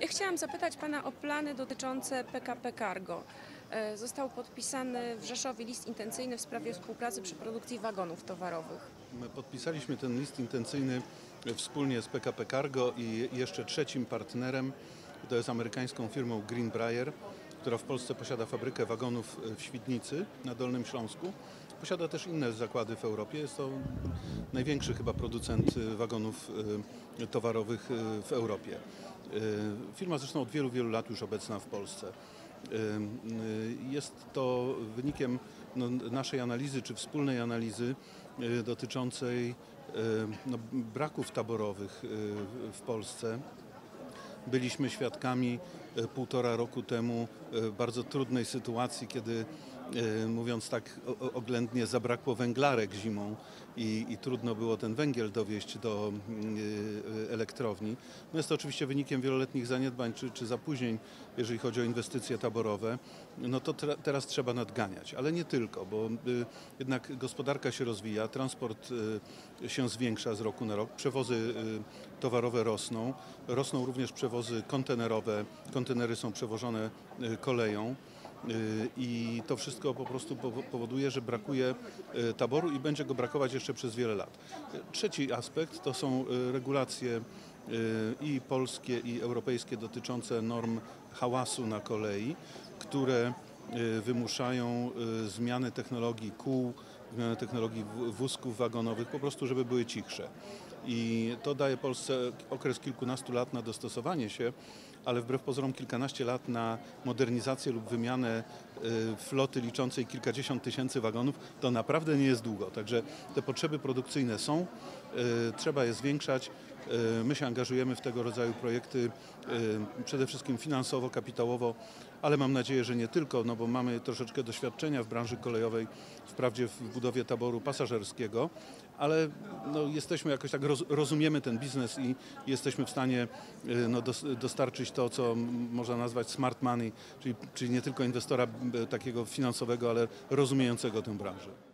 Ja chciałam zapytać Pana o plany dotyczące PKP Cargo. E, Został podpisany w Rzeszowie list intencyjny w sprawie współpracy przy produkcji wagonów towarowych. My podpisaliśmy ten list intencyjny wspólnie z PKP Cargo i jeszcze trzecim partnerem, to jest amerykańską firmą Greenbrier, która w Polsce posiada fabrykę wagonów w Świdnicy na Dolnym Śląsku. Posiada też inne zakłady w Europie. Jest to największy chyba producent y, wagonów y, towarowych w Europie. Firma zresztą od wielu, wielu lat już obecna w Polsce. Jest to wynikiem no, naszej analizy, czy wspólnej analizy dotyczącej no, braków taborowych w Polsce. Byliśmy świadkami e, półtora roku temu e, bardzo trudnej sytuacji, kiedy e, mówiąc tak oględnie zabrakło węglarek zimą i, i trudno było ten węgiel dowieść do mm, e, elektrowni. No jest to oczywiście wynikiem wieloletnich zaniedbań czy, czy zapóźnień, jeżeli chodzi o inwestycje taborowe. No to tra- teraz trzeba nadganiać, ale nie tylko, bo y, jednak gospodarka się rozwija, transport y, się zwiększa z roku na rok, przewozy y, towarowe rosną, rosną również przewozy kontenerowe, kontenery są przewożone y, koleją. Y, I to wszystko po prostu powo- powoduje, że brakuje y, taboru i będzie go brakować jeszcze przez wiele lat. Trzeci aspekt to są regulacje i polskie, i europejskie dotyczące norm hałasu na kolei, które wymuszają zmiany technologii kół, zmiany technologii wózków wagonowych, po prostu żeby były cichsze. I to daje Polsce okres kilkunastu lat na dostosowanie się, ale wbrew pozorom kilkanaście lat na modernizację lub wymianę y, floty liczącej kilkadziesiąt tysięcy wagonów to naprawdę nie jest długo. Także te potrzeby produkcyjne są, y, trzeba je zwiększać. Y, My się angażujemy w tego rodzaju projekty przede wszystkim finansowo, kapitałowo, ale mam nadzieję, że nie tylko, no bo mamy troszeczkę doświadczenia w branży kolejowej, wprawdzie w budowie taboru pasażerskiego, ale no, jesteśmy jakoś tak, roz, rozumiemy ten biznes i jesteśmy w stanie y, no, dos, dostarczyć to, co można nazwać smart money, czyli, czyli nie tylko inwestora y, takiego finansowego, ale rozumiejącego tę branżę.